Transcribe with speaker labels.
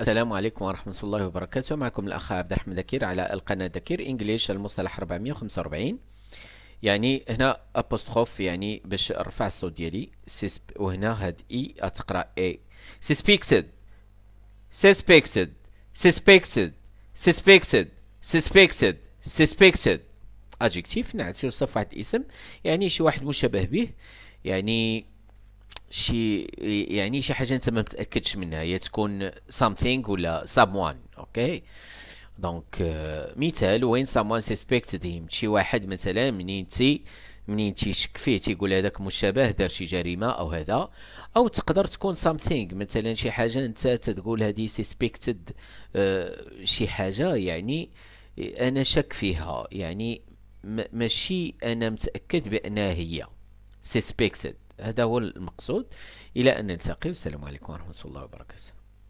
Speaker 1: السلام عليكم ورحمة الله وبركاته. معكم الأخ عبد الرحمن ذكير على القناة ذكير English المصطلح 445 يعني هنا apostrophe يعني باش نرفع الصوت ديالي. سيسب وهنا هاد e أتقرأ إي. suspected. suspected. suspected. suspected. suspected. suspected. adjective نعت يوصف واحد الاسم يعني شي واحد مشتبه به. يعني شي يعني شي حاجة أنت ما متأكدش منها هي تكون something ولا someone OK donc euh, مثال when someone suspected him شي واحد مثلا منين تي منين تيشك فيه تيقول هذاك مشتبه دار شي جريمة أو هذا أو تقدر تكون something مثلا شي حاجة أنت تقول هذه suspected آه شي حاجة يعني أنا شك فيها يعني ماشي أنا متأكد بأنها هي suspected. هذا هو المقصود. إلى أن نلتقي. والسلام عليكم ورحمة الله وبركاته.